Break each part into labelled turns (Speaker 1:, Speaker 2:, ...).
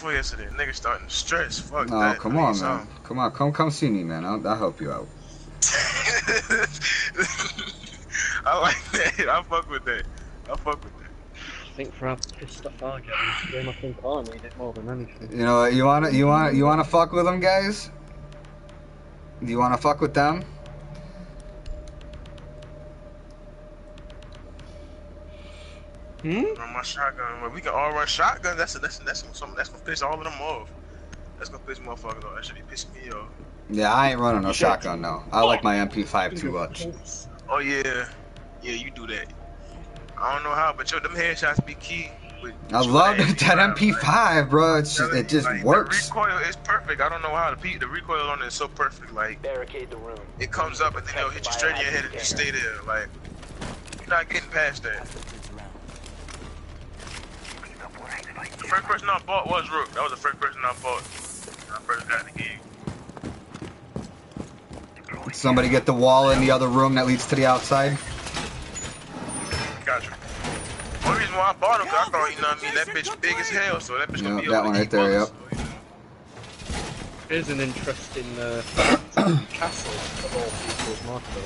Speaker 1: before yesterday. Nigga starting to stress. Fuck
Speaker 2: No,
Speaker 1: that.
Speaker 2: come
Speaker 1: I
Speaker 2: on,
Speaker 1: need
Speaker 2: man. Come on, come come see me, man. I'll, I'll help you out.
Speaker 1: I like that. I fuck with that. I fuck with that.
Speaker 3: I think for how pissed off I get in this game, I think I need it more than anything.
Speaker 2: You know, you wanna you wanna you wanna fuck with them, guys? Do you wanna fuck with them?
Speaker 3: Hmm?
Speaker 1: Run my shotgun. Well, we can all run shotguns. That's that's that's something that's gonna piss all of them off. That's gonna piss motherfuckers off. That should be pissing me off.
Speaker 2: Yeah, I ain't running no shotgun, no. I like my MP5 too much.
Speaker 1: Oh yeah, yeah, you do that. I don't know how, but yo, them headshots be key. With
Speaker 2: I love
Speaker 1: at
Speaker 2: that
Speaker 1: MP5,
Speaker 2: MP5, bro. It's just, it just
Speaker 1: like,
Speaker 2: works.
Speaker 1: The recoil is perfect. I don't know how the P, the recoil on it is so perfect. Like
Speaker 4: Barricade the room.
Speaker 1: it comes up and then it'll hit you straight in your head and just stay there. Like you're not getting past that. The first person I bought was Rook. That was the first person I bought when I first got in the game.
Speaker 2: Somebody get the wall in the other room that leads to the outside.
Speaker 1: Gotcha. One reason why I bought him, cause I thought, you know what I mean, that bitch big as hell, so that bitch gonna
Speaker 2: Yep,
Speaker 1: be
Speaker 2: that
Speaker 1: able
Speaker 2: one
Speaker 1: to
Speaker 2: right
Speaker 1: keep
Speaker 2: there,
Speaker 1: us,
Speaker 2: yep.
Speaker 1: so, you know.
Speaker 3: Here's an interesting uh, castle of all people's market.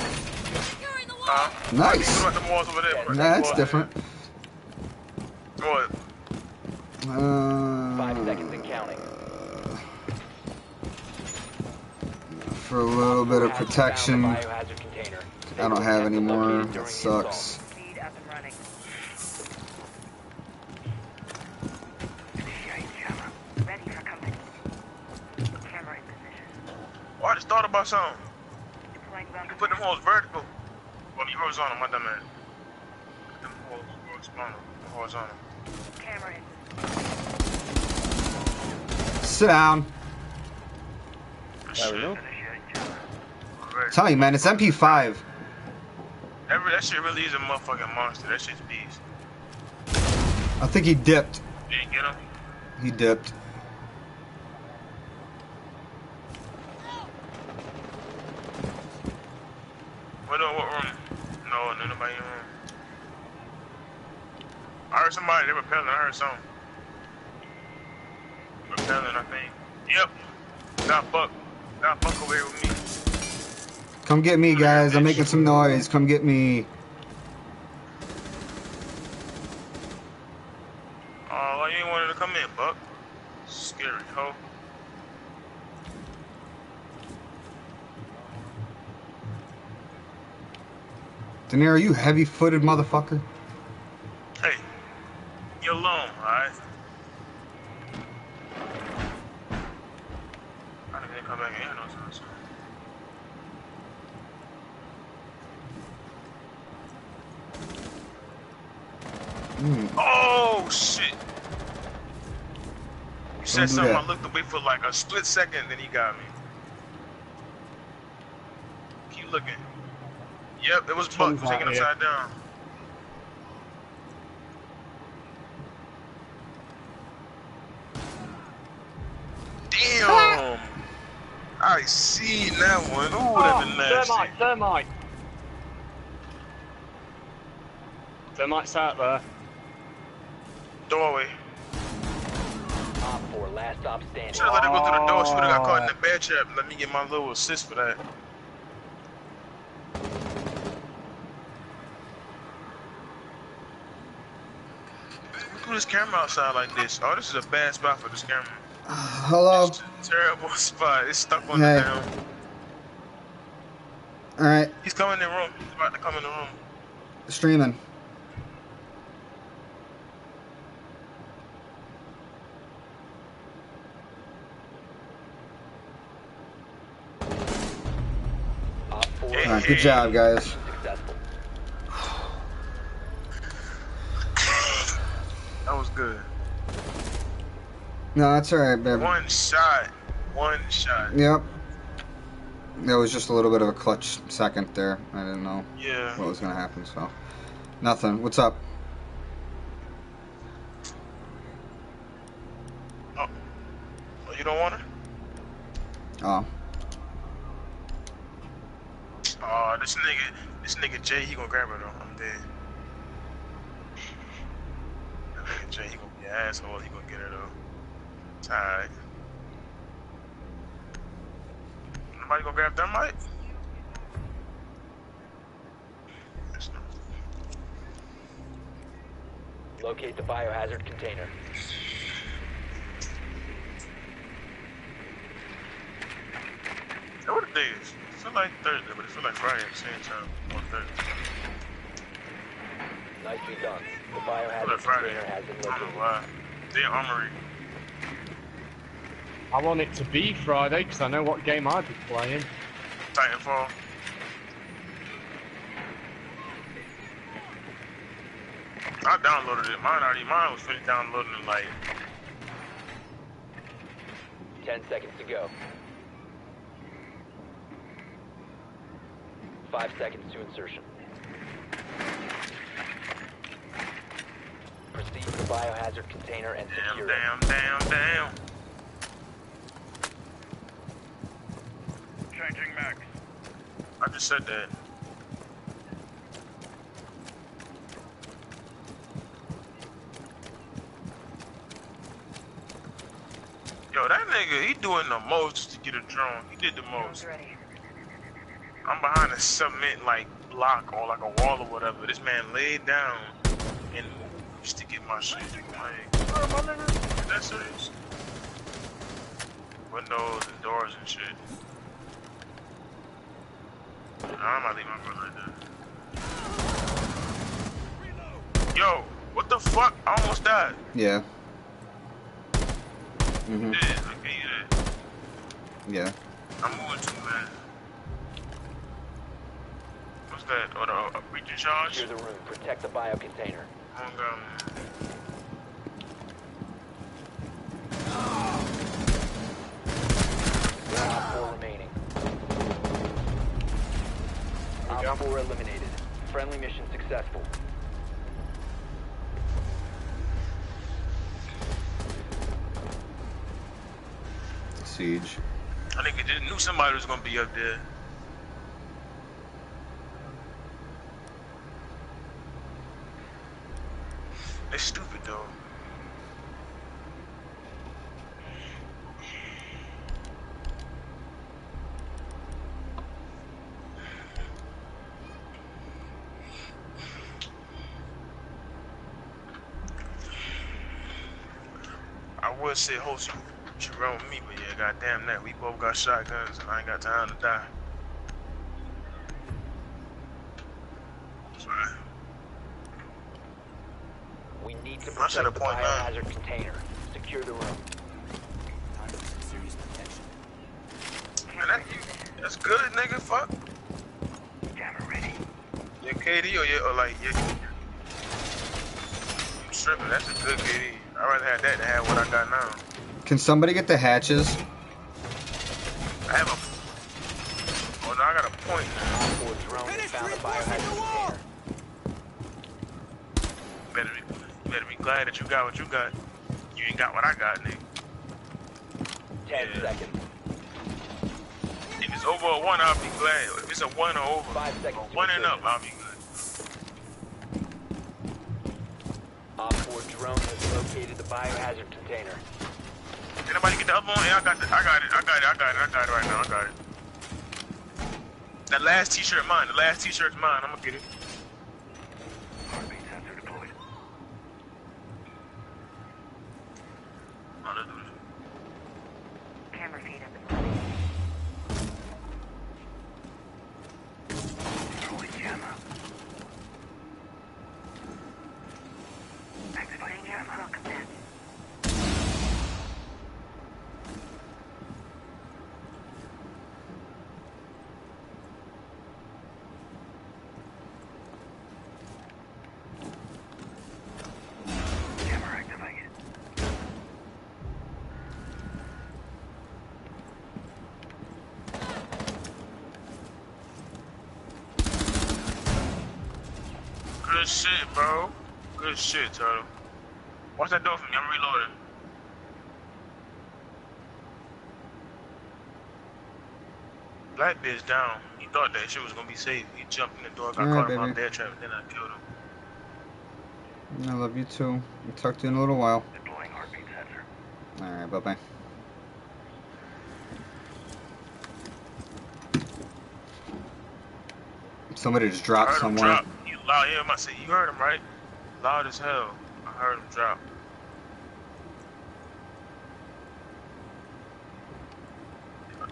Speaker 5: Securing the wall.
Speaker 1: Uh,
Speaker 2: Nice.
Speaker 1: what about the walls over there? What
Speaker 2: Nah,
Speaker 1: the
Speaker 2: that's different.
Speaker 1: What?
Speaker 4: Five seconds
Speaker 2: Uh,
Speaker 4: and counting.
Speaker 2: for a little bit of protection,
Speaker 4: found the biohazard container.
Speaker 2: I don't have any more.
Speaker 4: Located
Speaker 2: That sucks.
Speaker 6: Speed up and running. Ready for company. Camera in position.
Speaker 1: Oh, I just thought about something. You can put them holes vertical. Well, you horizontal, my dumb man. Put them holes horizontal. Horizontal.
Speaker 6: Camera in
Speaker 2: Sit down.
Speaker 3: There we go.
Speaker 1: Right.
Speaker 2: Tell you, man, it's MP5.
Speaker 1: That, that shit really is a motherfucking monster. That shit's beast.
Speaker 2: I think he dipped.
Speaker 1: You didn't get him?
Speaker 2: He dipped.
Speaker 1: What, uh, what room? No, no, nobody in the room. I heard somebody, they were rappelling. I heard something. Rappelling, I think. Yep. Got Buck. Got Buck over here with me.
Speaker 2: Come get me, guys. I'm making some noise. Come get me.
Speaker 1: Oh, you ain't wanted to come in, Buck. Scary, ho.
Speaker 2: De you heavy-footed motherfucker.
Speaker 1: Hey, you alone, alright? I didn't even come back in here, no sense.
Speaker 2: Mm.
Speaker 1: Oh, shit! You
Speaker 2: Don't
Speaker 1: said something,
Speaker 2: that.
Speaker 1: I looked away for like a split second, then he got me. Keep looking. Yep, it was Buck.
Speaker 3: Tom's
Speaker 1: He hanging upside down. Damn! I see that one. Ooh, that ah, been nasty.
Speaker 3: thermite, thermite. Thermite's out there.
Speaker 1: Doorway.
Speaker 4: Op 4, last stop standing.
Speaker 1: Should have let her go through the door. She would have got caught in the bear trap. Let me get my little assist for that. Who threw this camera outside like this? Oh, this is a bad spot for this camera.
Speaker 2: Hello.
Speaker 1: It's a terrible spot. It's stuck on
Speaker 2: Hey.
Speaker 1: the down.
Speaker 2: All right,
Speaker 1: He's coming in the room. He's about to come in the room.
Speaker 2: streaming.
Speaker 4: Op 4
Speaker 1: Hey,
Speaker 2: All right, good job, guys.
Speaker 1: That was good.
Speaker 2: No, that's all right, babe.
Speaker 1: One shot. One shot.
Speaker 2: Yep. There was just a little bit of a clutch second there. I didn't know
Speaker 1: Yeah.
Speaker 2: what was gonna happen, so nothing. What's up?
Speaker 1: Oh, you don't want her?
Speaker 2: Oh,
Speaker 1: Oh, this nigga, this nigga Jay, he gonna grab her though. I'm dead. That nigga Jay, he gonna be an asshole. He gonna get her though. Alright. Nobody gonna grab? Yes.
Speaker 4: Locate the biohazard container.
Speaker 1: What the day is? It feel like Thursday, but it feel like Friday at the same time. On Thursday.
Speaker 4: Nicely done. The
Speaker 1: Feel
Speaker 4: biohazard
Speaker 1: Friday.
Speaker 4: container has been
Speaker 1: I don't know
Speaker 4: located.
Speaker 1: why. They armory.
Speaker 3: I want it to be Friday because I know what game I'd be playing.
Speaker 1: Titanfall. I downloaded it. Mine already. Mine was finished downloading in like
Speaker 4: Ten seconds to go. Five seconds to insertion. Proceed to the biohazard container and
Speaker 1: damn,
Speaker 4: secure it.
Speaker 1: damn, damn, damn.
Speaker 5: Changing max.
Speaker 1: I just said that. Yo, that nigga, he doing the most to get a drone. He did the most. I'm behind a cement like block or like a wall or whatever. This man laid down and moved just to get my shit. Like, bro, my nigga, that serious? Windows and doors and shit. I'm not leaving my brother like that. Yo, what the fuck? I almost died.
Speaker 2: Yeah. Mhm.
Speaker 1: Yeah, I can't hear that.
Speaker 2: Yeah.
Speaker 1: I'm moving too, man. What's that? Oh, the uh, breaching charge?
Speaker 4: Secure the room. Protect the bio container.
Speaker 1: Come on, girl.
Speaker 4: Op 4 remaining. Op 4 eliminated. Friendly mission successful.
Speaker 2: Siege.
Speaker 1: I think it just knew somebody was gonna be up there. It's stupid though. I would say host you, you run with me, but yeah, goddamn that. We both got shotguns and I ain't got time to die. Sorry.
Speaker 4: We need to
Speaker 1: I said a
Speaker 4: protect the
Speaker 1: point nine.
Speaker 4: biohazard container. Secure the room.
Speaker 1: Man, that, that's good, nigga. Fuck.
Speaker 6: Jammer ready.
Speaker 1: Your KD or your or like your you stripping. That's a good KD. I'd rather have that than have what I got now.
Speaker 2: Can somebody get the hatches?
Speaker 1: I have a. Oh no, I got a point now.
Speaker 4: Op 4 found the biohazard container.
Speaker 1: Better be, you better be glad that you got what you got. You ain't got what I got, nigga.
Speaker 4: Ten
Speaker 1: Yeah.
Speaker 4: seconds.
Speaker 1: If it's over a one, I'll be glad. If it's a one or over,
Speaker 4: Five seconds
Speaker 1: one and up. I'll be good.
Speaker 4: Op 4 drone has located the biohazard container.
Speaker 1: Anybody get the other one? Yeah, I got it. I got it. I got it. I got it. I got it right now. I got it. That last t-shirt mine. The last t-shirt's mine. I'm gonna get it.
Speaker 5: Heartbeat sensor deployed.
Speaker 1: Oh, let's do this.
Speaker 6: Camera feed up and running.
Speaker 5: Throwing jammer.
Speaker 6: Activating your welcome net.
Speaker 5: Jammer activated.
Speaker 1: Good shit, bro. Good shit, Turtle. Watch that door for me. I'm reloading. Black bitch down. He thought that shit was gonna be safe. He jumped in the door, got
Speaker 2: Alright,
Speaker 1: caught him on
Speaker 2: baby.
Speaker 1: dead trap, and then I killed him.
Speaker 2: I love you too. I'll talk to you in a little while.
Speaker 5: Deploying heartbeat sensor.
Speaker 2: Alright, bye bye. Somebody just dropped
Speaker 1: heard
Speaker 2: somewhere.
Speaker 1: drop. Loud, yeah, I say you heard him right? Loud as hell. I heard him drop.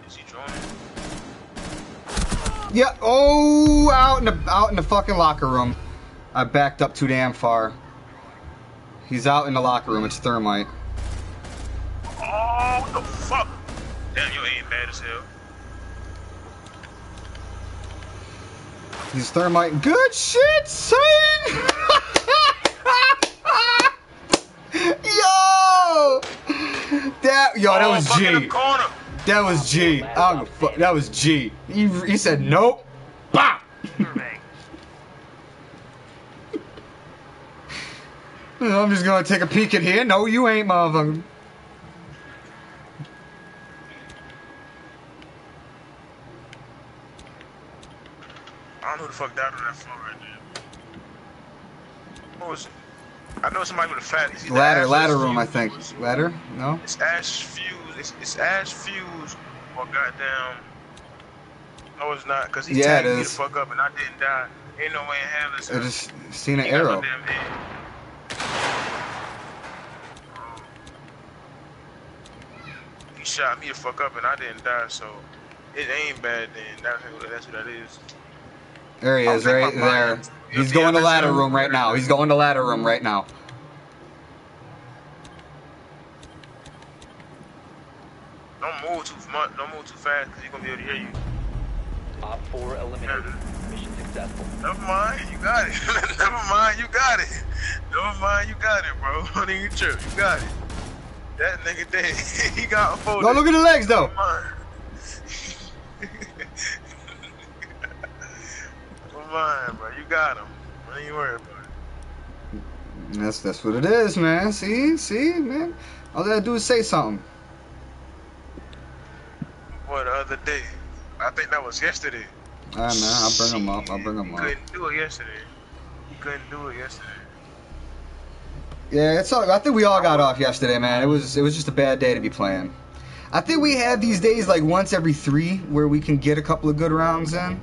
Speaker 1: Is he joining?
Speaker 2: Yeah. Oh, out in the out in the fucking locker room. I backed up too damn far. He's out in the locker room. It's thermite. He's thermite. Good shit, son. yo, that yo, that
Speaker 1: oh,
Speaker 2: was
Speaker 1: fuck in the
Speaker 2: G. That was G. I don't give a fuck. That was G. He, he said nope. Bah. I'm just gonna take a peek in here. No, you ain't, motherfucker.
Speaker 1: I don't know who the fuck died on that floor right there. What was I know somebody with a fat.
Speaker 2: Ladder, ladder room, I think. Ladder? No.
Speaker 1: It's Ash Fuze. It's, it's Ash Fuze or goddamn. No, it's not, cause he
Speaker 2: Yeah, it
Speaker 1: tagged me the fuck up and I didn't die. Ain't no way in hell it's
Speaker 2: I just seen an
Speaker 1: no
Speaker 2: arrow.
Speaker 1: He shot me the fuck up and I didn't die, so it ain't bad then. That's who that is.
Speaker 2: There he is, right there. He's going to ladder room right now. He's going to ladder room right now.
Speaker 1: Don't move too much. Don't move too fast, cause he's gonna be able to hear you.
Speaker 4: Op 4 eliminated. Mission successful.
Speaker 1: Never mind, you got it. Never mind, you got it. Never mind, you got it, bro. Don't even trip. You got it. That nigga dead. he got folded.
Speaker 2: No, look at the legs though.
Speaker 1: Never mind. Never mind, bro. You got him. Don't even worry about.
Speaker 2: That's that's what it is, man. See, see, man. All gotta do is say something.
Speaker 1: Boy, the other day. I think that was yesterday.
Speaker 2: Right, man. I'll bring him up. I'll bring him up.
Speaker 1: couldn't do it yesterday. He couldn't do it yesterday.
Speaker 2: Yeah, it's all. I think we all got off yesterday, man. It was it was just a bad day to be playing. I think we have these days like once every three where we can get a couple of good rounds in.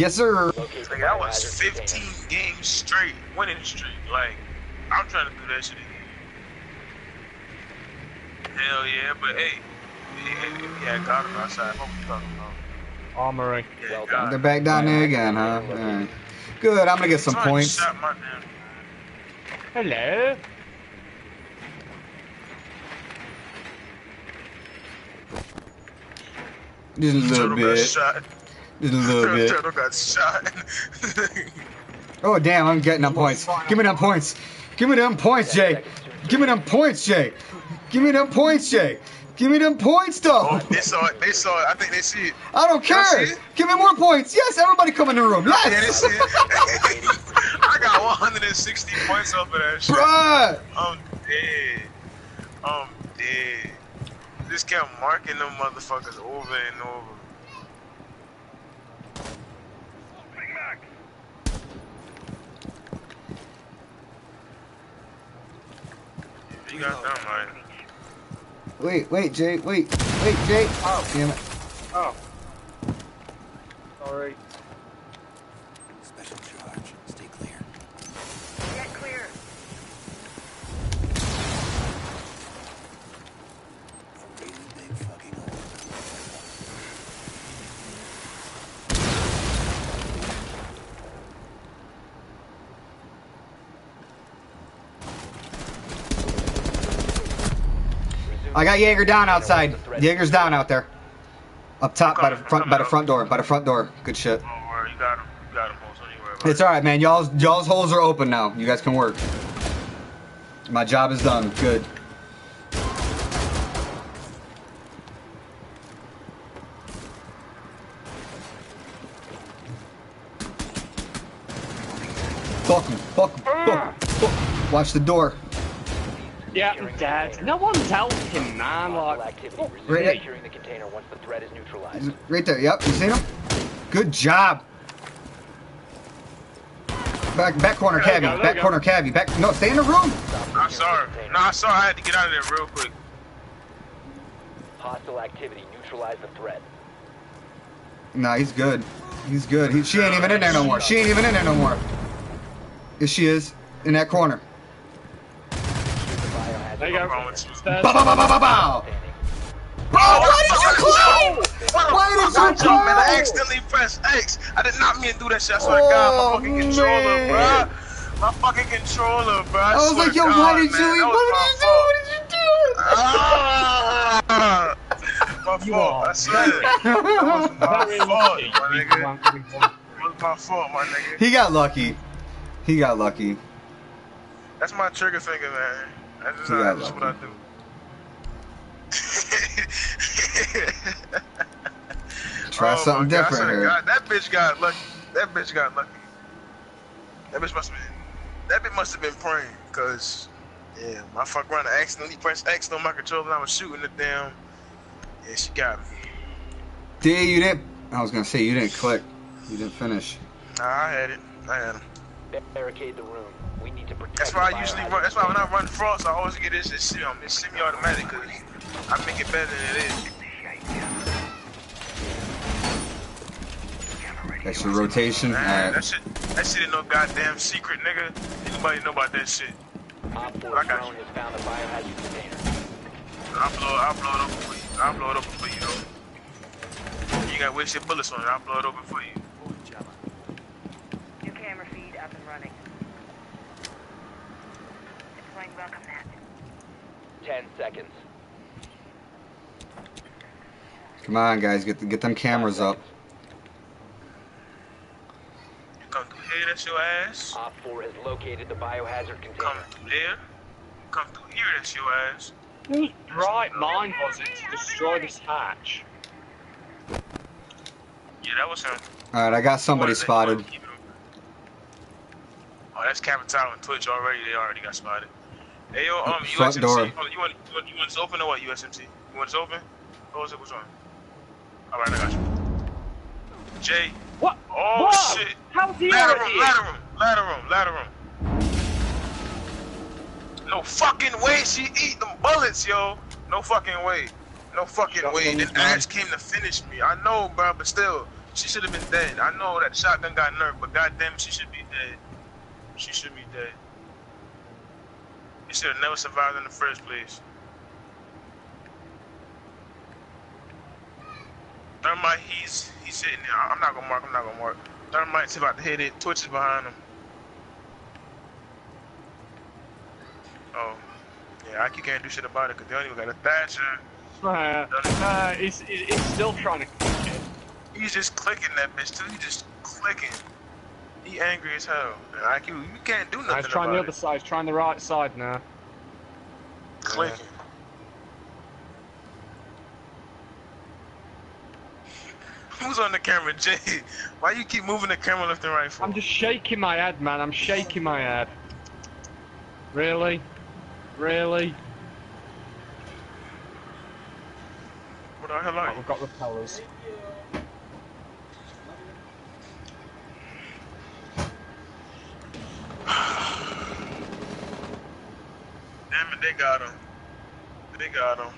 Speaker 2: Yes, sir.
Speaker 4: Locate
Speaker 1: Like, I was 15 games straight, winning streak. Like, I'm trying to do that shit again. Hell yeah, but hey, yeah, yeah, got him outside. What we talking about?
Speaker 3: Armory.
Speaker 1: Yeah,
Speaker 4: Well done.
Speaker 2: They're back down there again, huh? Alright. Good. I'm gonna get some
Speaker 1: Somebody
Speaker 2: points.
Speaker 1: Shot my damn.
Speaker 3: Hello.
Speaker 2: Just a little
Speaker 1: Turtle got
Speaker 2: bit. Just a little bit.
Speaker 1: Turtle got shot.
Speaker 2: Oh damn! I'm getting them points. Give me them points. Give me them points, Jay. Give me them points, Jay. Give me them points, Jay. Give me them points,
Speaker 1: oh,
Speaker 2: though.
Speaker 1: they saw it. They saw it. I think they see it.
Speaker 2: I don't care. Give me more points. Yes, everybody come in the room.
Speaker 1: Yeah, they see it. I got 160 points off of that shit.
Speaker 2: Bruh.
Speaker 1: I'm dead. I'm dead. Just kept marking them motherfuckers over and over.
Speaker 5: Bring back.
Speaker 1: You got them right.
Speaker 2: Wait, wait, Jay. Wait, wait, Jay. Oh, damn it.
Speaker 3: Oh. Sorry.
Speaker 2: I got Jaeger down outside. Jaeger's down out there. Up top by the front by the front door. By the front door. Good shit.
Speaker 1: Don't worry, you got them. You got them, hoes. Don't you worry about
Speaker 2: It's all right, man. Y'all's y'all's holes are open now. You guys can work. My job is done. Good. Fuck him. Fuck him. Fuck him. Fuck him. Watch the door.
Speaker 3: Yeah, I'm dead. No one's helping, man.
Speaker 4: Hostile
Speaker 3: Like,
Speaker 4: activity. Oh,
Speaker 2: right there.
Speaker 4: securing the container once the threat is neutralized.
Speaker 2: Mm, right there. Yep. You seen him? Good job. Back, back corner,
Speaker 3: There
Speaker 2: cabby.
Speaker 3: go,
Speaker 2: Back
Speaker 3: go.
Speaker 2: corner, cabby. Back. No, stay in the room.
Speaker 1: I'm sorry. No, I saw. I had to get out of there real quick.
Speaker 4: Hostile activity. Neutralize the threat.
Speaker 2: Nah, he's good. He's good. He, she ain't even in there no more. She ain't even in there no more. Yes, she is. In that corner.
Speaker 4: Secure the biohazard
Speaker 3: There you go.
Speaker 1: wrong with you?
Speaker 3: Stairs.
Speaker 2: Bow, bow, bow, bow, bow, bow.
Speaker 4: container.
Speaker 2: Bro, why did you climb? Why did you
Speaker 1: I jumped, man. I accidentally pressed X. I did not mean to do that shit. I swear to God,
Speaker 2: Oh,
Speaker 1: my fucking controller,
Speaker 2: man.
Speaker 1: bruh. My fucking controller, bruh. I,
Speaker 2: I was like, yo,
Speaker 1: God,
Speaker 2: why did
Speaker 1: man,
Speaker 2: you?
Speaker 1: that
Speaker 2: What did you do? What did you do?
Speaker 1: Ah! My
Speaker 3: You
Speaker 1: fault.
Speaker 3: are
Speaker 1: I swear. That was my fault, my nigga.
Speaker 3: can't be one.
Speaker 1: It was my fault, my nigga.
Speaker 2: He got lucky. He got lucky.
Speaker 1: That's my trigger finger, man. That's just, how,
Speaker 2: got
Speaker 1: that's what I do.
Speaker 2: Try
Speaker 1: Oh,
Speaker 2: something
Speaker 1: my God,
Speaker 2: different
Speaker 1: swear
Speaker 2: here.
Speaker 1: God, that bitch got lucky. That bitch got lucky. That bitch must have been. That bitch must have been praying, cause yeah, my fuck around, I accidentally pressed X on my controller and I was shooting it down. Yeah, she got me.
Speaker 2: D, you didn't. I was gonna say you didn't click. You didn't finish.
Speaker 1: Nah, I had it. I had him.
Speaker 4: Barricade the room. We need to protect
Speaker 1: That's why I usually run. That's why when I
Speaker 4: container.
Speaker 1: run frost, I always get this this shit on this semi-automatic, cause I make it better than it is.
Speaker 2: That's your rotation.
Speaker 1: Man,
Speaker 2: Alright.
Speaker 1: that shit, that shit ain't no goddamn secret, nigga. Anybody know about that shit?
Speaker 4: Op 4
Speaker 1: I got
Speaker 4: drone
Speaker 1: you.
Speaker 4: has found the biohazard container.
Speaker 1: I'll blow, I'll blow it open for you. I'll blow it open for you, though. You gotta waste your bullets on it. I'll blow it open for you.
Speaker 6: New camera feed up and running. Deploying welcome mat.
Speaker 4: 10 seconds.
Speaker 2: Come on, guys, get the, get them cameras up.
Speaker 1: You come through here, that's your ass.
Speaker 4: Op 4 has located the biohazard
Speaker 1: Come through there. Come through here, that's your ass.
Speaker 3: Whose bright mind was it to destroy this hatch?
Speaker 1: Yeah, that was him.
Speaker 2: Alright, I got somebody spotted.
Speaker 1: wanted to keep it open. Oh, that's Capitão and Twitch already. They already got spotted. Hey, yo, um,
Speaker 2: Front
Speaker 1: USMC.
Speaker 2: door.
Speaker 1: You want, you want, you want, you want this open or what, USMC? You want this open? What was it? What's on? Alright, I got you. Jay.
Speaker 3: What?
Speaker 1: Oh,
Speaker 3: Whoa!
Speaker 1: shit.
Speaker 3: How's he
Speaker 1: Ladder room, ladder room, ladder room, ladder room. No fucking way she eat them bullets, yo. No fucking way. No fucking
Speaker 3: Shotgun
Speaker 1: way. This ass came to finish me. I know, bro, but still, she should have been dead. I know that shotgun got nerfed, but goddamn, she should be dead. She should be dead. She should have never survived in the first place. Thermite, he's he's sitting there. I'm not gonna mark. I'm not gonna mark. Thermite's about to hit it. Twitch is behind him. Oh, yeah. IQ can't do shit about it because they don't even got a Thatcher.
Speaker 3: Uh, uh, he's he's still trying to click it.
Speaker 1: He's just clicking that bitch too. He's just clicking. He angry as hell. And IQ, you can't do nothing
Speaker 3: he's trying
Speaker 1: about
Speaker 3: the
Speaker 1: it.
Speaker 3: other side. He's trying the right side now.
Speaker 1: Clicking. Who's on the camera, Jay? Why you keep moving the camera left and right for?
Speaker 3: I'm just shaking my head, man. I'm shaking my head. Really? Really?
Speaker 1: What the hell are
Speaker 3: Oh,
Speaker 1: you?
Speaker 3: we've got repellers.
Speaker 1: They got him. They got him.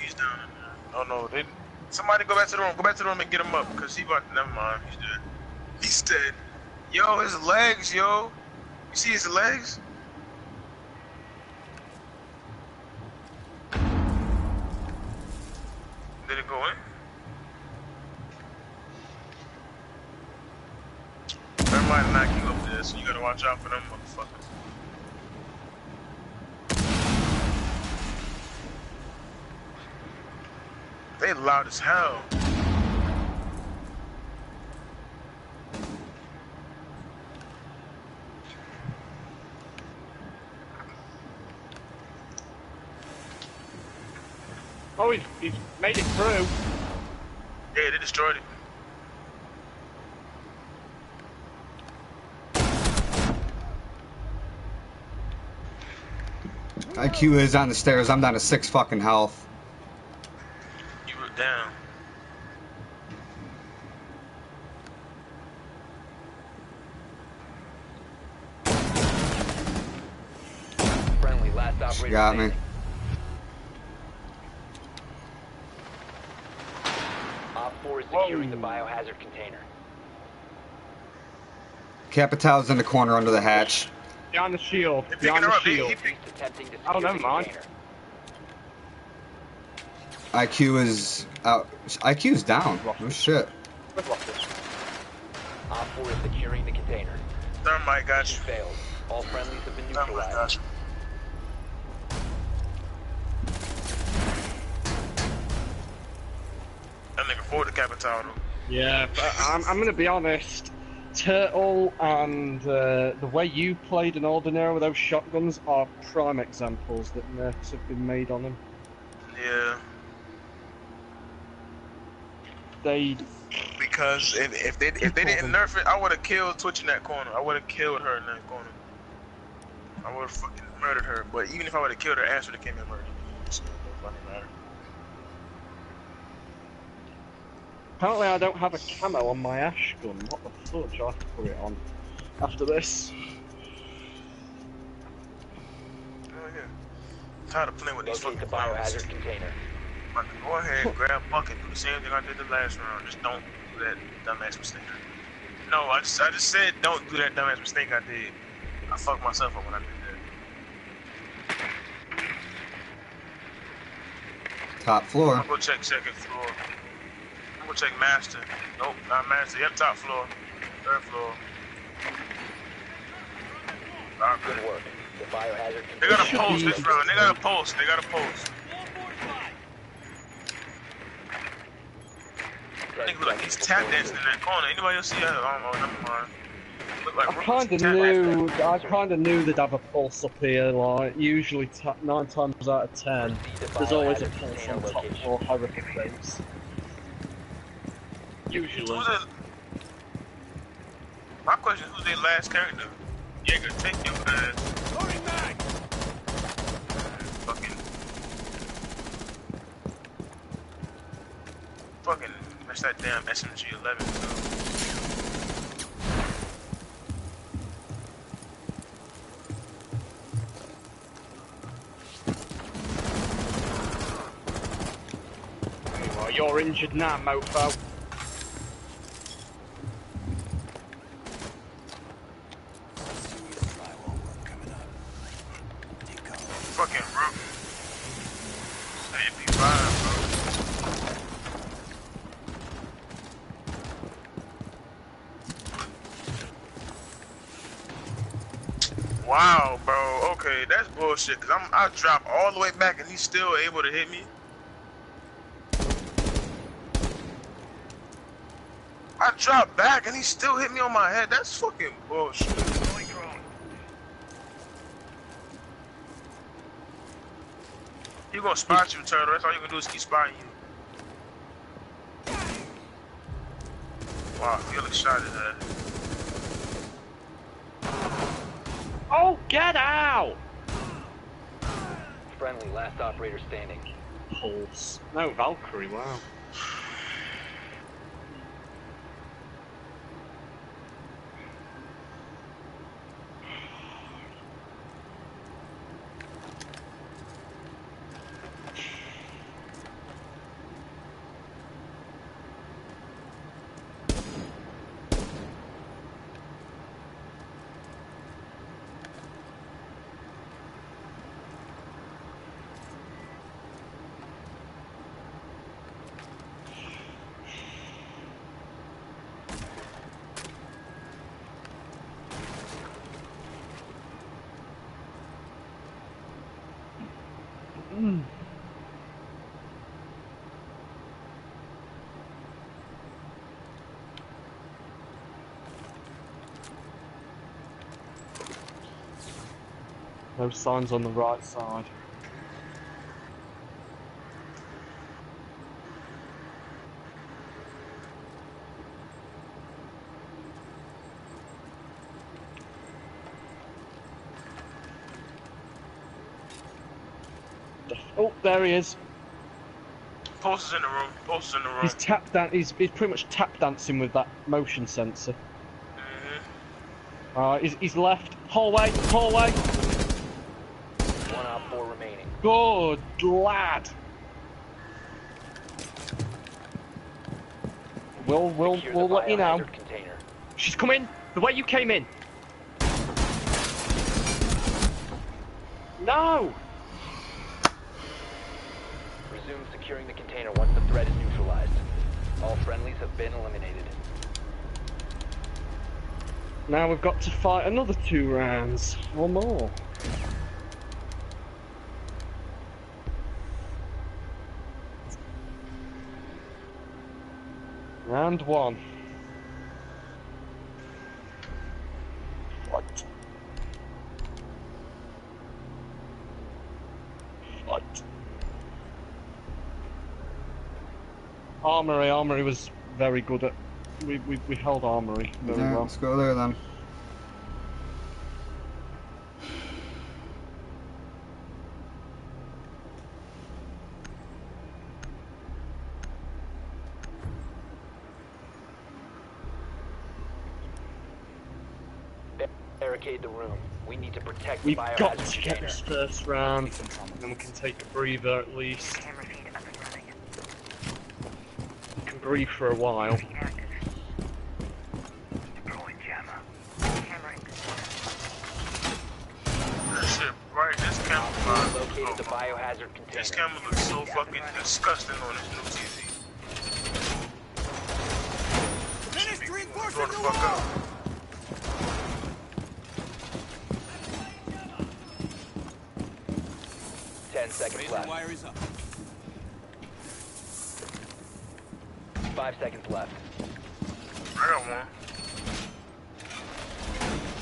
Speaker 1: He's down in there. Oh no, they. Somebody go back to the room. Go back to the room and get him up, cause he about. Never mind. He's dead. He's dead. Yo, his legs, yo. You see his legs? Did it go in? That might knock you up there, so you gotta watch out for them motherfuckers. They loud as hell.
Speaker 3: Oh, he's, he's made it through.
Speaker 1: Yeah, they destroyed it.
Speaker 2: IQ is on the stairs. I'm down to six fucking health.
Speaker 1: You were down.
Speaker 4: Operator
Speaker 2: got me.
Speaker 4: Op 4 is securing the biohazard container.
Speaker 2: Capitão's in the corner under the hatch.
Speaker 3: Behind the shield.
Speaker 1: They're picking
Speaker 3: Behind
Speaker 1: her
Speaker 3: the shield.
Speaker 1: he pick,
Speaker 4: He's attempting to
Speaker 3: Oh,
Speaker 4: secure
Speaker 3: never
Speaker 4: the
Speaker 3: mind.
Speaker 4: container.
Speaker 2: IQ is out. IQ is down. Oh shit.
Speaker 3: Where's
Speaker 4: Op 4 is securing the container.
Speaker 1: thermite got
Speaker 4: Mission
Speaker 1: you.
Speaker 4: failed. All friendlies have been
Speaker 1: Thermite
Speaker 4: neutralized.
Speaker 1: got you. That nigga forward the.
Speaker 3: Yeah, but I'm, I'm gonna be honest. Turtle and uh, the way you played an Ordinary with those shotguns are prime examples that nerfs have been made on them.
Speaker 1: Yeah.
Speaker 3: They
Speaker 1: Because if, if they if they didn't nerf it, I would have killed Twitch in that corner. I would have killed her in that corner. I would have fucking murdered her. But even if I would have killed her, Ash would have came and murdered me. So it don't fucking matter.
Speaker 3: Apparently I don't have a camo on my ash gun. What the fudge? I have to put it on after this.
Speaker 1: Oh yeah. tired of playing with these
Speaker 4: Locate
Speaker 1: fucking
Speaker 4: the
Speaker 1: clowns.
Speaker 4: biohazard container.
Speaker 1: But go ahead, grab bucket, do the same thing I did the last round. Just don't do that dumbass mistake. No, I just I just said don't do that dumbass mistake I did. I fucked myself up when I did that.
Speaker 2: Top floor.
Speaker 1: I'm gonna go check second floor. I'm gonna check master. Nope, not master. Yep, top floor. Third floor. Alright,
Speaker 4: Good
Speaker 1: good.
Speaker 4: work. The biohazard
Speaker 1: They got a post this round. They got a post. They got a post. Nigga look like he's tap dancing in that corner. Anybody else see that? I don't know. Never mind. Like
Speaker 3: I kind of knew. I kind of knew they'd have a pulse up here. Like usually, t- nine times out of ten, there's always a
Speaker 4: biohazard
Speaker 3: pulse on top
Speaker 4: location.
Speaker 3: floor hurricane base. Usually.
Speaker 1: Who's the... My question is who's their last character? Jaeger, take your ass. Fucking. Fucking. That's that damn SMG 11. So.
Speaker 3: Well, you're injured now, mofo.
Speaker 7: Serious drywall work coming up. Take cover.
Speaker 1: Fucking Rook. AP5, bro. Wow, bro. Okay, bullshit. Cause I'm I drop all the way back and he's still able to hit me. I drop back and he still hit me on my head. That's fucking bullshit. He gonna spot you, Turtle. That's all you can do is keep spotting you. Wow, Felix shot his head.
Speaker 3: Oh, get out!
Speaker 4: Friendly, last operator standing.
Speaker 3: Pulse. No, Valkyrie. Wow. No signs on the right side. Oh, there he is.
Speaker 1: Is in the room. Is in the room.
Speaker 3: He's tap dan- he's, he's pretty much tap dancing with that motion sensor.
Speaker 1: Mhm.
Speaker 3: Uh, he's, he's left. Hallway, hallway.
Speaker 4: One op four remaining.
Speaker 3: Good lad. We'll we'll
Speaker 4: Secure
Speaker 3: we'll let you know.
Speaker 4: Container.
Speaker 3: She's coming the way you came in. No.
Speaker 4: Resume securing the container once the threat is neutralized. All friendlies have been eliminated.
Speaker 3: Now we've got to fight another two rounds or more. Round one. What? What? Armory, Armory was very good at. We, we, we held Armory very
Speaker 2: Yeah,
Speaker 3: well.
Speaker 2: let's go there then.
Speaker 4: Barricade the room. We need to protect
Speaker 3: We've
Speaker 4: the
Speaker 3: got to get this first round, and then we can take a breather at least.
Speaker 6: Camera feed up and running.
Speaker 3: We can breathe for a while.
Speaker 6: Feed active. Deploying jammer. Camera in position.
Speaker 1: That shit right. This camera,
Speaker 4: Op
Speaker 1: oh, this camera looks so fucking disgusting on this new TV.
Speaker 7: Finished
Speaker 1: Throw
Speaker 7: reinforcing
Speaker 1: the
Speaker 7: the
Speaker 1: fuck
Speaker 7: wall!
Speaker 1: out.
Speaker 4: Ten seconds
Speaker 7: Razor
Speaker 4: left.
Speaker 7: wire is up.
Speaker 4: Five seconds left.
Speaker 1: I got one.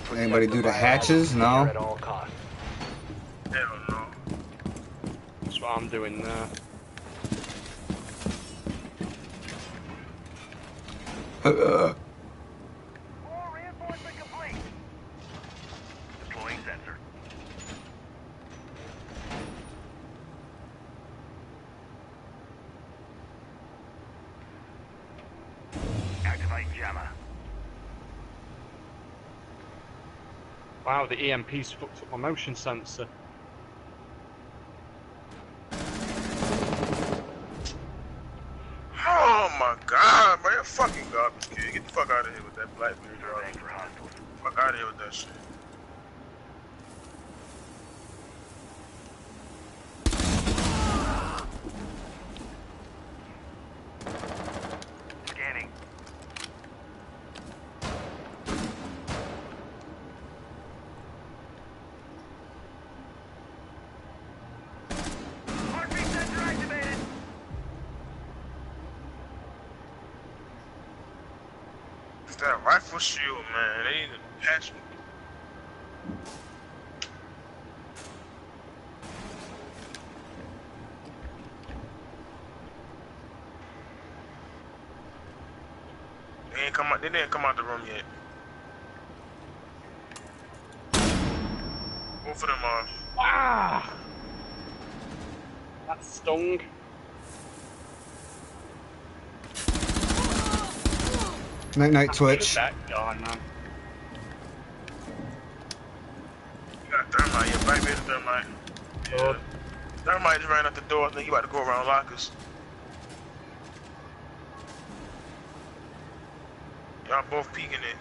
Speaker 4: Protect
Speaker 2: Anybody do the
Speaker 4: biohazard
Speaker 2: hatches? No?
Speaker 4: At all costs.
Speaker 1: Hell no.
Speaker 3: That's what I'm doing now.
Speaker 2: Uh,
Speaker 5: More reinforcement complete. Deploying sensor. Activate jammer.
Speaker 3: Wow, the EMP's fucked up my motion sensor.
Speaker 1: Oh my god, man. Fucking garbage, kid. Get the fuck out of here with that
Speaker 5: for hostiles.
Speaker 1: Fuck out of here with that shit.
Speaker 5: Scanning. Heartbeat sensor activated.
Speaker 1: It's rifle shield, man. They need to patch me. They ain't come out. They didn't come out the room yet. Both of them are.
Speaker 3: Ah! That stung.
Speaker 2: Night night Twitch.
Speaker 3: That guy, man.
Speaker 1: You got thermite. Yeah, Blackbeard and thermite. Yeah. Oh. Thermite just ran out the door. I think he about to go around lockers. Y'all both peeking it.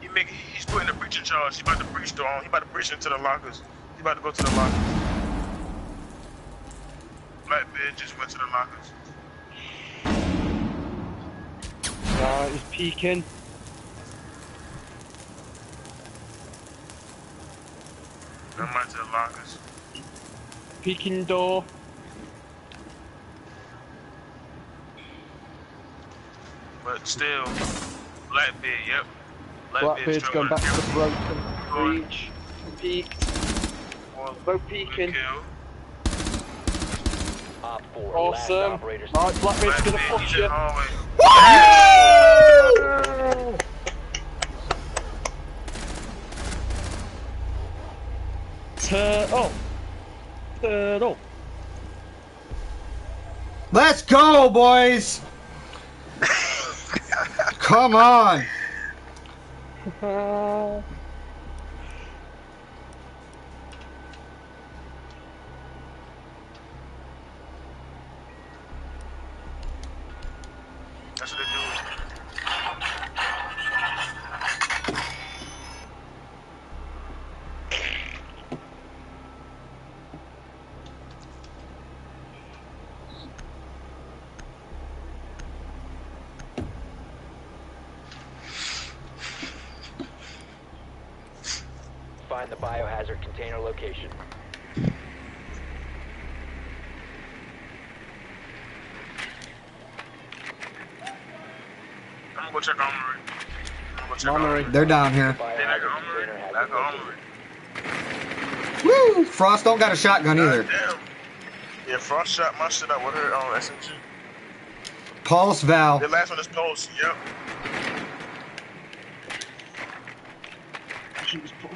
Speaker 1: He make, he's putting the breach in charge. He about to breach the He about to breach into the lockers. He about to go to the lockers. Blackbeard just went to the lockers.
Speaker 3: Uh, right, he's peeking.
Speaker 1: Thermite to the lockers.
Speaker 3: Peeking door.
Speaker 1: But still, Blackbeard, yep.
Speaker 3: Blackbeard's
Speaker 1: still
Speaker 3: going back
Speaker 1: gonna
Speaker 3: the
Speaker 1: kill.
Speaker 3: broken
Speaker 1: Good.
Speaker 3: breach. Peeked.
Speaker 1: Well,
Speaker 3: Both
Speaker 1: good
Speaker 3: peeking.
Speaker 1: kill.
Speaker 4: Op
Speaker 3: Awesome.
Speaker 4: operator
Speaker 3: Right, Blackbeard's gonna
Speaker 1: Blackbeard,
Speaker 3: push
Speaker 1: he's
Speaker 3: you.
Speaker 1: in hallway.
Speaker 3: Turtle. Turtle.
Speaker 2: Let's go, boys. Come on.
Speaker 1: Ha
Speaker 4: Been located.
Speaker 1: Armory.
Speaker 2: Woo! Frost don't got a shotgun either.
Speaker 1: Damn. Yeah, Frost shot my shit up with her um, on SMG.
Speaker 2: Pulse Val.
Speaker 1: The last one is Pulse. Yep.
Speaker 3: She was put-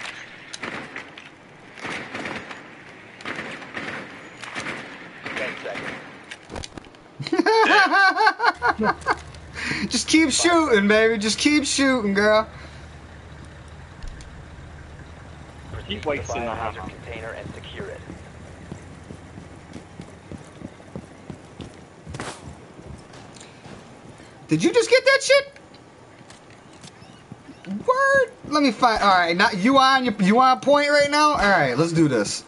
Speaker 4: Ten seconds.
Speaker 2: Just keep shooting, baby. Just keep shooting, girl.
Speaker 3: Keep
Speaker 4: to the
Speaker 3: wasting the hammer.
Speaker 4: container and secure it.
Speaker 2: Did you just get that shit? Word. Let me find. All right, now you on you, you on point right now. All right, let's do this.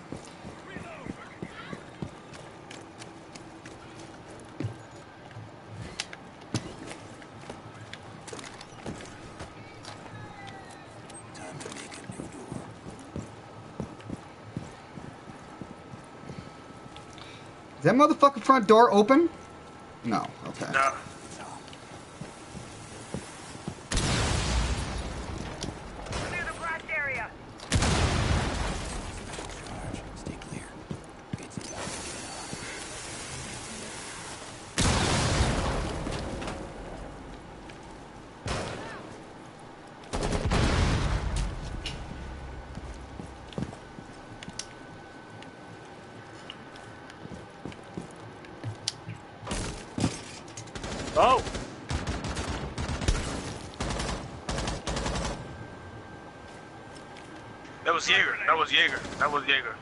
Speaker 2: Motherfucking front door open? No. Okay.
Speaker 1: Nah.
Speaker 3: Oh!
Speaker 1: That was Jaeger. That was Jaeger. That was Jaeger.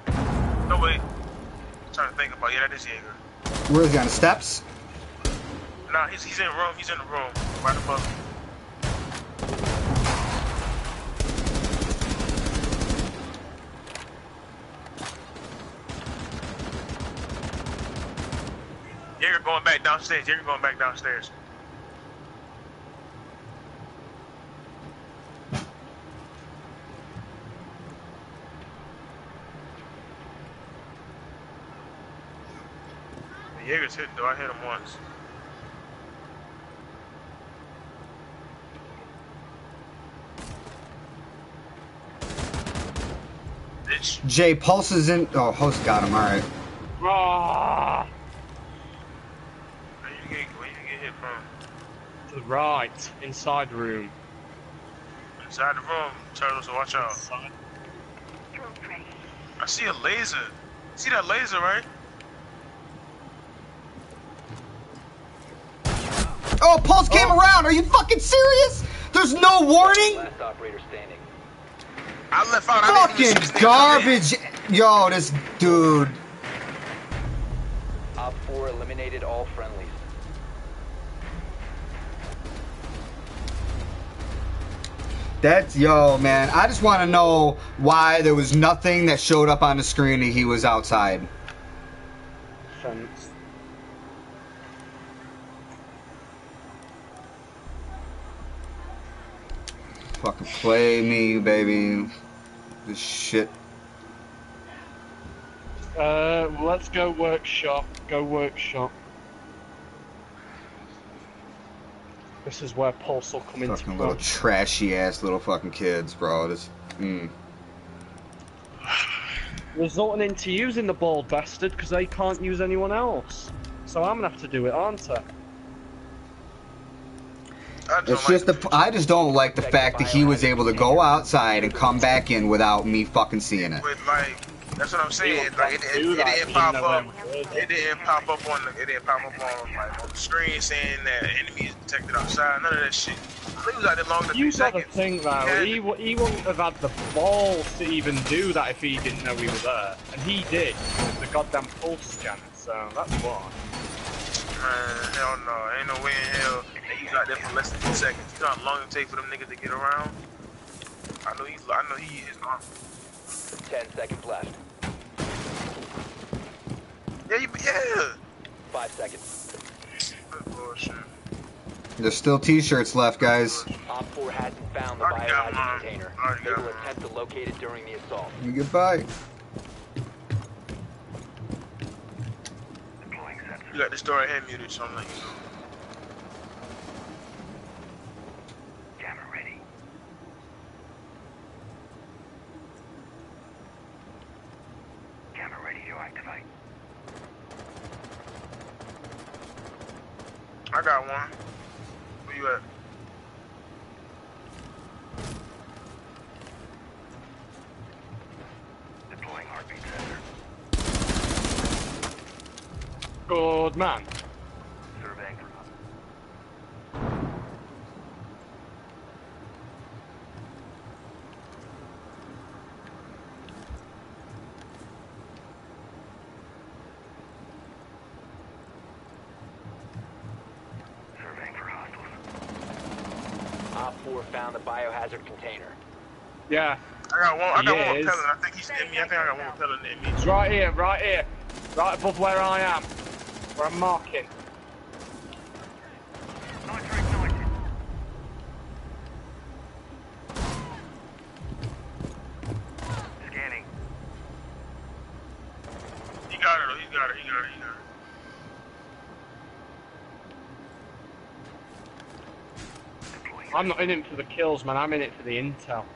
Speaker 1: No way. I'm trying to think about. Yeah, that is Jaeger.
Speaker 2: Where is he on the steps?
Speaker 1: Nah, he's he's in the room. He's in the room. Right above. me. Jaeger going back downstairs. Going back downstairs. The Jaeger's hitting though. I hit him once.
Speaker 2: Jay Pulse is in. Oh, host got him. All right.
Speaker 3: Ah!
Speaker 1: Where you get, where you get hit from?
Speaker 3: To the right, inside the room.
Speaker 1: Inside the room, turtle, so watch out.
Speaker 3: Inside.
Speaker 1: I see a laser. See that laser, right?
Speaker 2: Oh, Pulse came oh. around. Are you fucking serious? There's no warning.
Speaker 4: Last operator standing.
Speaker 1: I left out. I didn't even
Speaker 2: Fucking
Speaker 1: see this thing come in.
Speaker 2: garbage. Yo, this dude.
Speaker 4: Op 4 eliminated all friendlies.
Speaker 2: That's yo, man. I just want to know why there was nothing that showed up on the screen that he was outside.
Speaker 3: Fence.
Speaker 2: Fucking play me, baby. This shit.
Speaker 3: Uh, let's go workshop. Go workshop. This is where Pulse will come into
Speaker 2: Fucking little
Speaker 3: play.
Speaker 2: trashy ass little fucking kids, bro. This. Mm.
Speaker 3: Resulting into using the bald bastard because they can't use anyone else. So I'm gonna have to do it, aren't I?
Speaker 1: I don't
Speaker 2: It's
Speaker 1: like
Speaker 2: just the. I just don't like the fact that he was able to go outside and come back in without me fucking seeing it.
Speaker 1: With like, That's what I'm saying. Like it,
Speaker 3: won't
Speaker 1: it, it didn't pop up.
Speaker 3: it
Speaker 1: didn't pop up on the. It didn't pop up on like on the screen saying that enemy is detected outside. None of that shit. He was out there longer than
Speaker 3: You
Speaker 1: three
Speaker 3: got to
Speaker 1: seconds.
Speaker 3: think though,
Speaker 1: Yeah.
Speaker 3: he, w- he wouldn't have had the balls to even do that if he didn't know we were there. And he did, with the goddamn pulse scanner, so that's why.
Speaker 1: Man, hell no. Ain't no way in hell that he's out there for less than two seconds. You know how long it take for them niggas to get around? I know he's. I know he is.
Speaker 4: Ten seconds left.
Speaker 1: Yeah, you, yeah.
Speaker 4: Five seconds.
Speaker 2: There's still t-shirts left, guys.
Speaker 4: Op 4 hasn't found the biohazard container. They will attempt to locate it during the assault.
Speaker 2: Goodbye.
Speaker 1: You got the story ahead muted, so I'm like, I got one. Where you at?
Speaker 5: Deploying heartbeat sensor.
Speaker 3: Good man.
Speaker 5: Surveying for Surveying for hostiles.
Speaker 4: Op 4 found the biohazard container.
Speaker 3: Yeah,
Speaker 1: I got one. I got one
Speaker 3: Yes.
Speaker 1: with Pellet. I think he's in me. I think I got one with Pellet in me.
Speaker 3: it's right here, right here. Right above where I am. Where I'm marking.
Speaker 5: Nitro ignited. Scanning.
Speaker 1: He got it. though. He got it. He got it. He got it.
Speaker 5: Deploying.
Speaker 3: I'm not in it for the kills, man. I'm in it for the intel.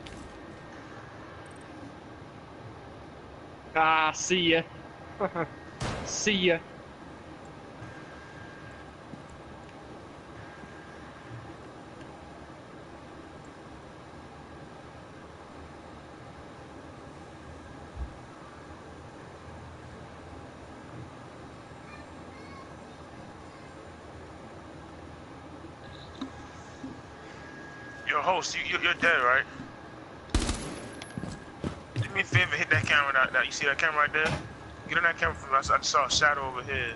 Speaker 3: Ah, see ya. see ya.
Speaker 1: Yo, host, you, you, you're dead, right? Do me a favor, hit that camera. That, that you see that camera right there? Get on that camera from. I just saw a shadow over here.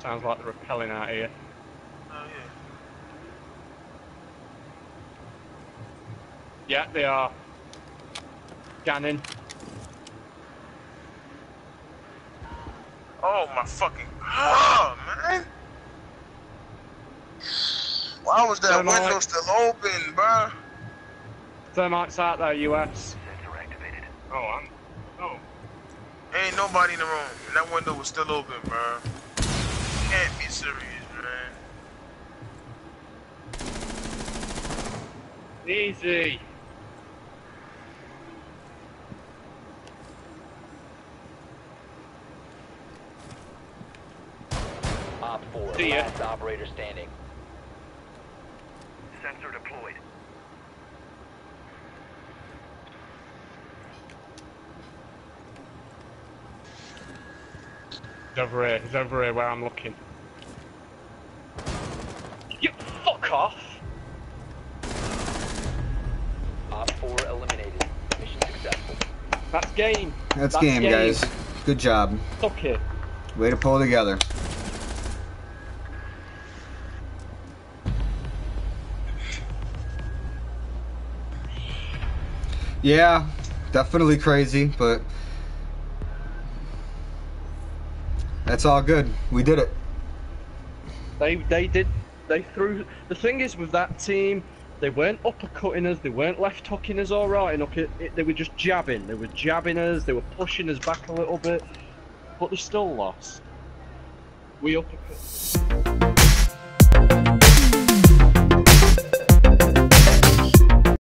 Speaker 3: Sounds like they're repelling out here.
Speaker 1: Oh yeah.
Speaker 3: Yeah, they are. Scanning.
Speaker 1: Oh my fucking. Oh man. Why was that
Speaker 3: Don't
Speaker 1: window still open, bruh?
Speaker 3: Thermites out there, US. Oh, I'm. Oh.
Speaker 1: Ain't nobody in the room. And that window was still open, bruh. Can't be serious, man.
Speaker 3: Easy.
Speaker 4: Op 4,
Speaker 3: See ya.
Speaker 4: last operator standing.
Speaker 5: Sensor deployed.
Speaker 3: He's over here. He's over here where I'm looking. You fuck off!
Speaker 4: Op 4 eliminated. Mission successful.
Speaker 3: That's game.
Speaker 2: That's, game, guys. Good job.
Speaker 3: Fuck it.
Speaker 2: Way to pull together. Yeah, definitely crazy, but that's all good. We did it.
Speaker 3: They they did they threw the thing is with that team they weren't uppercutting us, they weren't left hooking us all right enough. It, it, they were just jabbing. They were jabbing us. They were pushing us back a little bit, but they still lost. We uppercut.